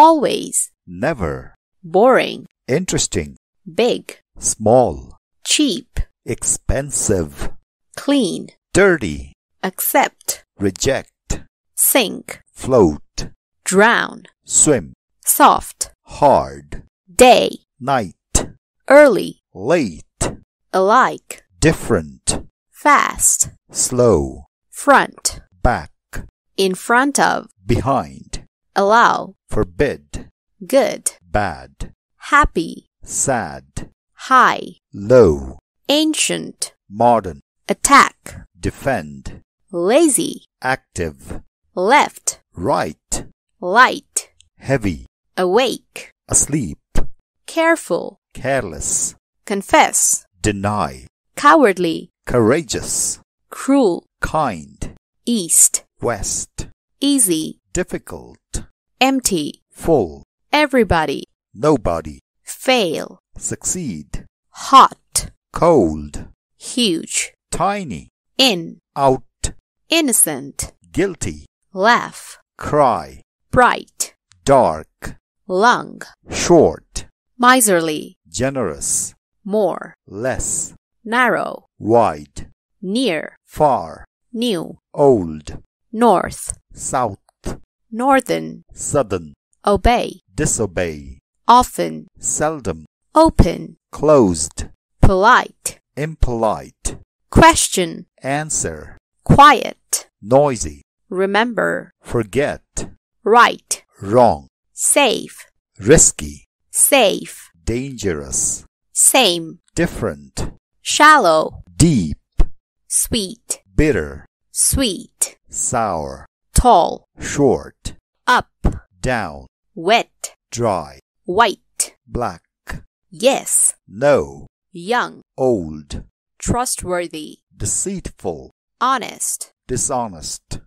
always, never, boring, interesting, big, small, cheap, expensive, clean, dirty, accept, reject, sink, float, drown, swim, soft, hard, day, night, early, late, alike, different, fast, slow, front, back, in front of, behind, allow, forbid, good, bad, happy, sad, high, low, ancient, modern, attack, defend, lazy, active, left, right, light, heavy, awake, asleep, careful, careless, confess, deny, cowardly, courageous, cruel, kind, east, west, easy, difficult, empty, full, everybody, nobody, fail, succeed, hot, cold, huge, tiny, in, out, innocent, guilty, laugh, cry, bright, dark, lung, short, miserly, generous, more, less, narrow, wide, near, far, new, old, north, south, northern, southern, obey, disobey, often, seldom, open, closed, polite, impolite, question, answer, quiet, noisy, remember, forget, right, wrong, safe, risky, safe, dangerous, same, different, shallow, deep, sweet, bitter, sweet, sour, tall, short, up, down, wet, dry, white, black, yes, no, young, old, trustworthy, deceitful, honest, dishonest,